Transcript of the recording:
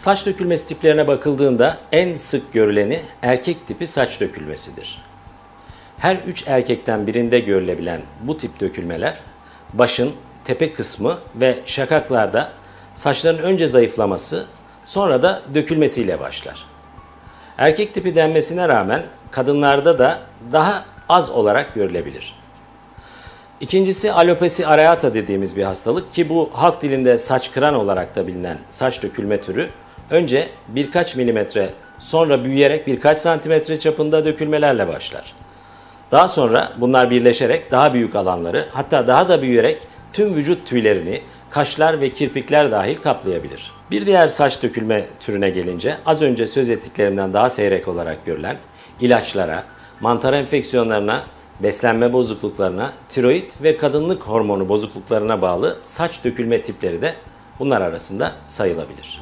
Saç dökülmesi tiplerine bakıldığında en sık görüleni erkek tipi saç dökülmesidir. Her üç erkekten birinde görülebilen bu tip dökülmeler başın tepe kısmı ve şakaklarda saçların önce zayıflaması sonra da dökülmesiyle başlar. Erkek tipi denmesine rağmen kadınlarda da daha az olarak görülebilir. İkincisi alopesi areata dediğimiz bir hastalık ki bu halk dilinde saç kıran olarak da bilinen saç dökülme türü önce birkaç milimetre sonra büyüyerek birkaç santimetre çapında dökülmelerle başlar. Daha sonra bunlar birleşerek daha büyük alanları hatta daha da büyüyerek tüm vücut tüylerini, kaşlar ve kirpikler dahil kaplayabilir. Bir diğer saç dökülme türüne gelince az önce söz ettiklerimden daha seyrek olarak görülen ilaçlara, mantar enfeksiyonlarına, beslenme bozukluklarına, tiroid ve kadınlık hormonu bozukluklarına bağlı saç dökülme tipleri de bunlar arasında sayılabilir.